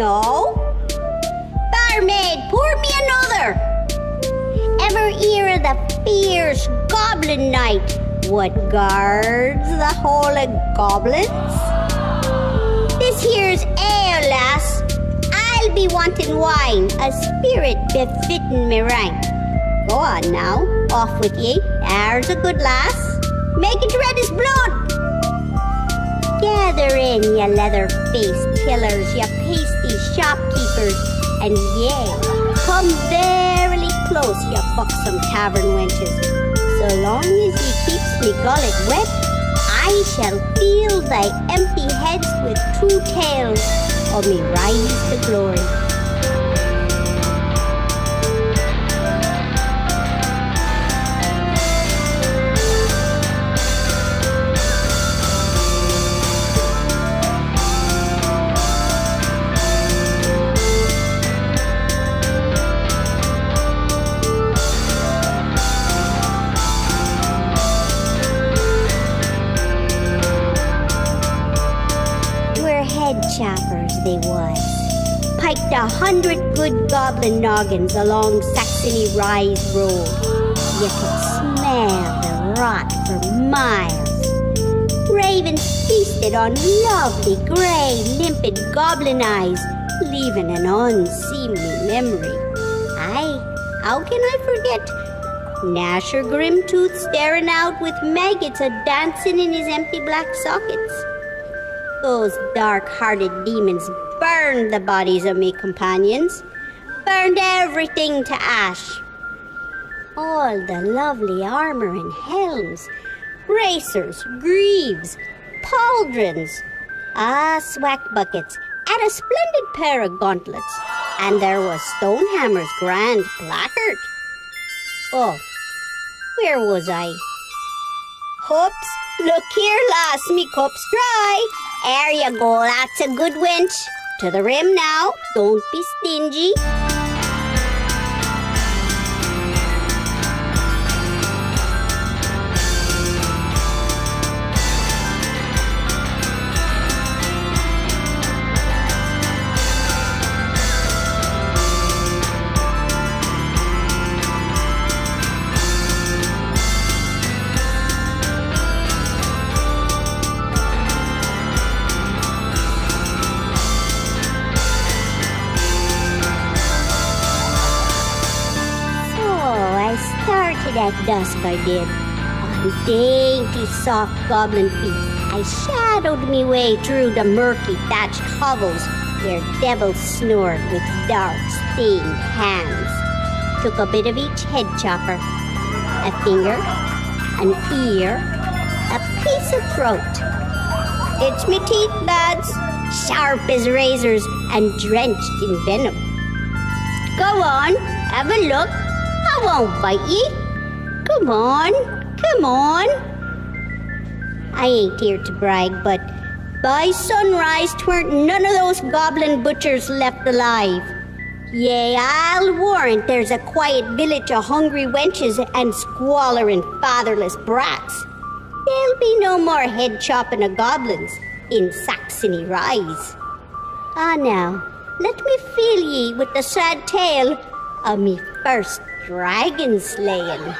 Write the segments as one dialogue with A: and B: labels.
A: No? Barmaid, pour me another. Ever hear of the fierce goblin knight what guards the hall of goblins? This here's ale, lass. I'll be wanting wine, a spirit befitting me rank. Go on now, off with ye. There's a good lass. Make it red as blood. Gather in, ye leather-faced killers, ye shopkeepers, and yea, come verily close, ye buxom tavern wenches. So long as ye keeps me gullet wet, I shall fill thy empty heads with true tales of me rise to glory. Hundred good goblin noggins along Saxony Rise Road. You could smell the rot for miles. Ravens feasted on lovely grey, limpid goblin eyes, leaving an unseemly memory. Aye, how can I forget? Nasher Grimtooth staring out with maggots a dancing in his empty black sockets. Those dark hearted demons burned the bodies of me companions, burned everything to ash. All the lovely armor and helms, bracers, greaves, pauldrons, ah, swack buckets, and a splendid pair of gauntlets. And there was Stonehammer's grand placard. Oh, where was I? Hoops, look here, lass, me cup's dry. There you go, that's a good wench. To the rim now, don't be stingy. I did. On dainty, soft goblin feet, I shadowed me way through the murky thatched hovels where devils snored with dark, stained hands. Took a bit of each head chopper, a finger, an ear, a piece of throat. It's me teeth, lads, sharp as razors and drenched in venom. Go on, have a look. I won't bite ye. Come on, come on. I ain't here to brag, but by sunrise, tweren't none of those goblin butchers left alive. Yea, I'll warrant there's a quiet village of hungry wenches and squalling fatherless brats. There'll be no more head chopping of goblins in Saxony Rise. Ah, now, let me fill ye with the sad tale of me first dragon slaying.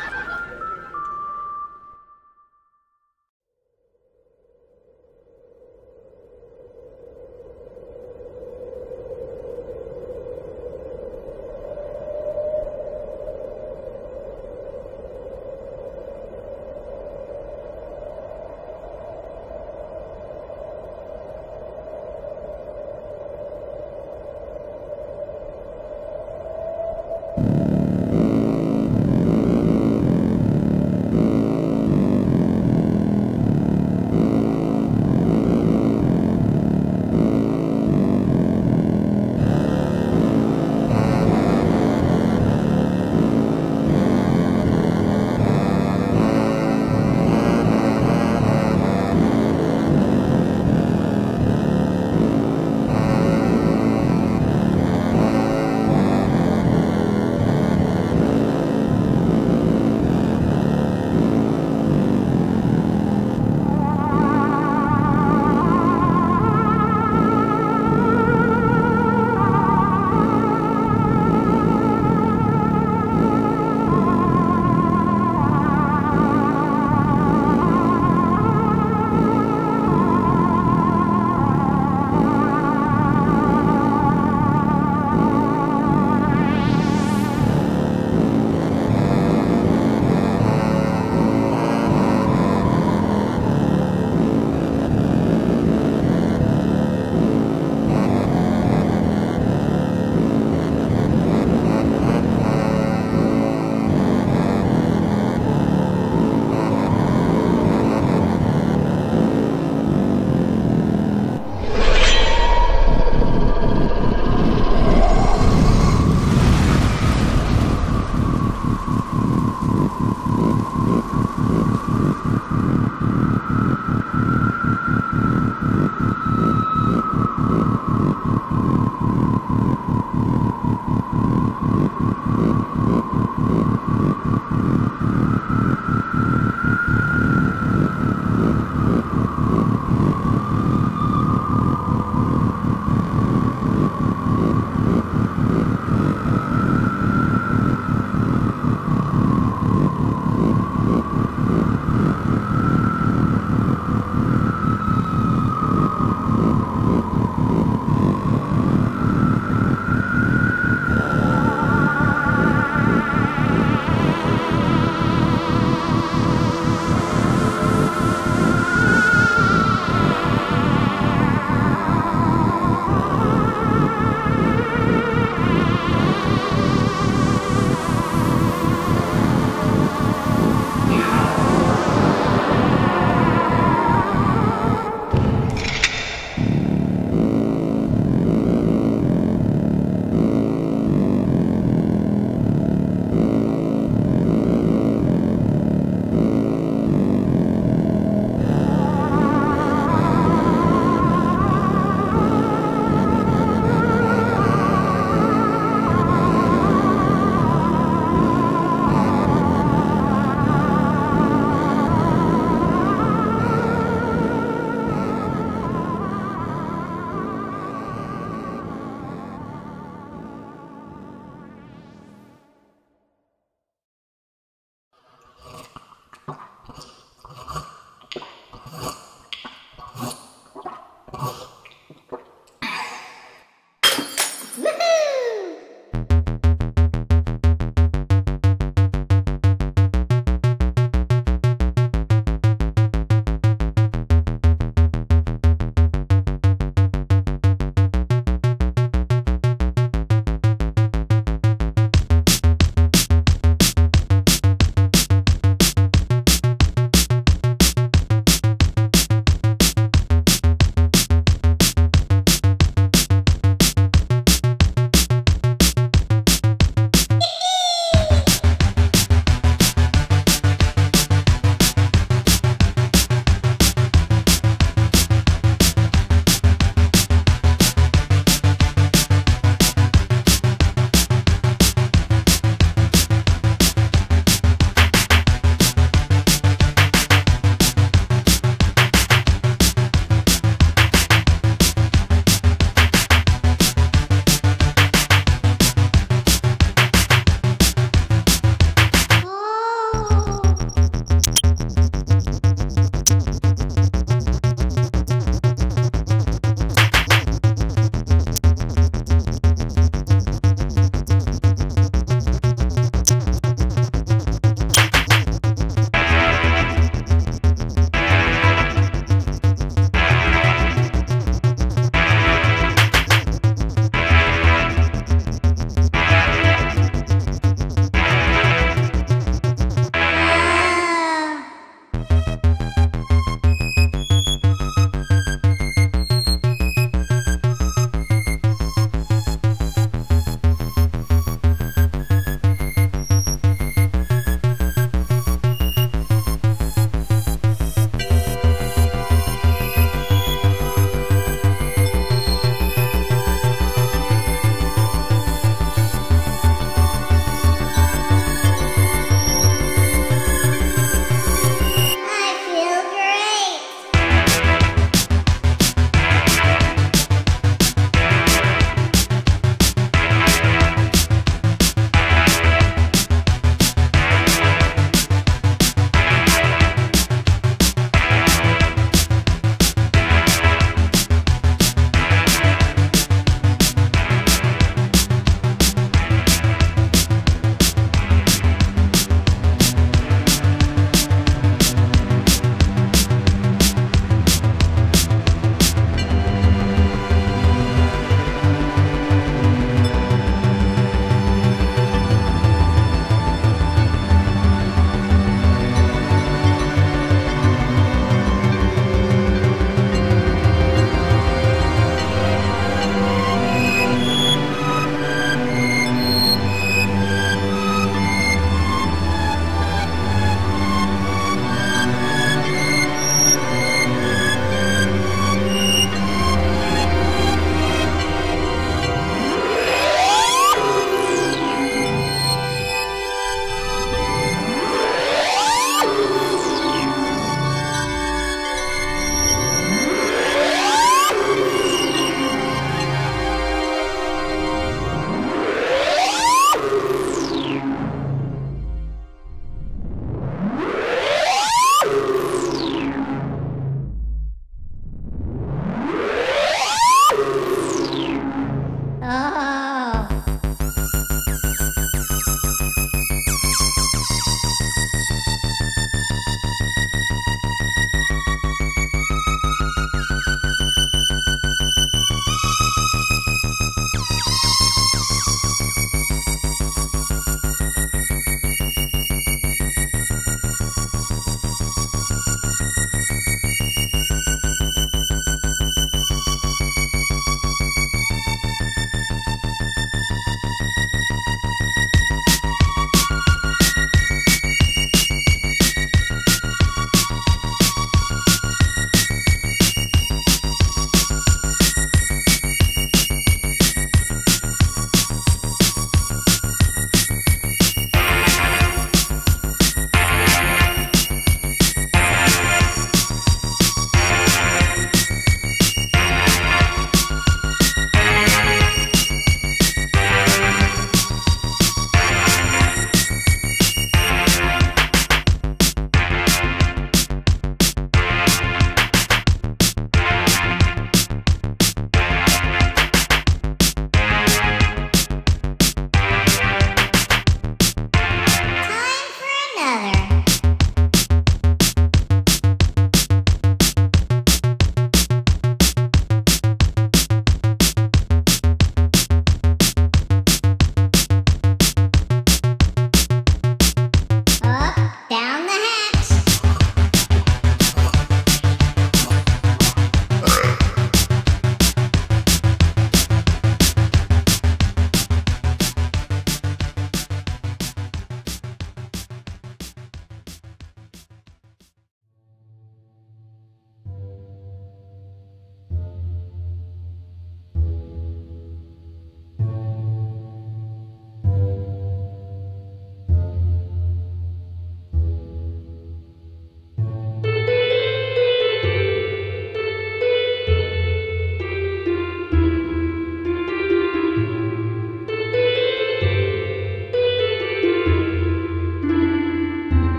A: gonna happen.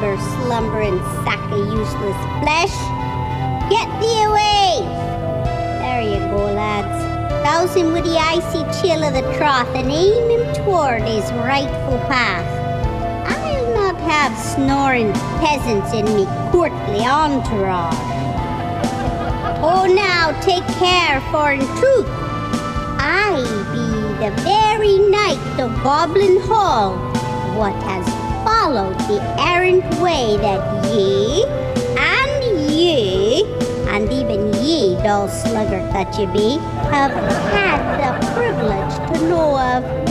A: Slumbering sack of useless flesh. Get thee away! There you go, lads. Douse him with the icy chill of the trough and aim him toward his rightful path. I'll not have snoring peasants in me courtly entourage. Oh, now take care, for in truth, I be the very knight of Goblin Hall, what has followed the errant way that ye and ye and even ye, dull sluggard that ye be, have had the privilege to know of.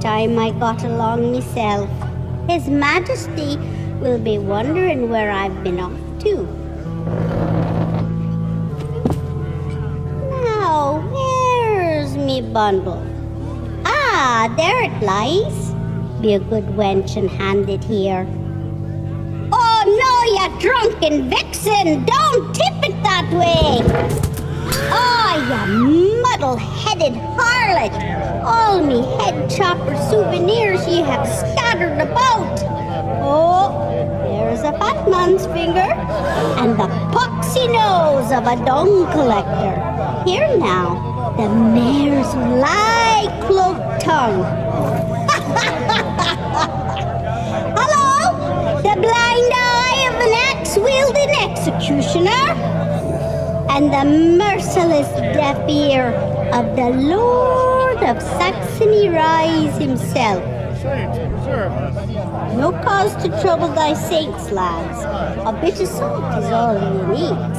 A: Time I got along myself. His Majesty will be wondering where I've been off to. Now, where's me bundle? Ah, there it lies. Be a good wench and hand it here. Oh no, you drunken vixen! Don't tip it that way! Oh, you muddle-headed harlot! All me head chopper souvenirs ye have scattered about! Oh, there's a fat man's finger, and the poxy nose of a dung collector. Here now, the mayor's lie cloaked tongue. Hello, the blind eye of an axe-wielding executioner and the merciless deaf ear of the Lord of Saxony Rise himself. No cause to trouble thy saints, lads. A bit of salt is all you need.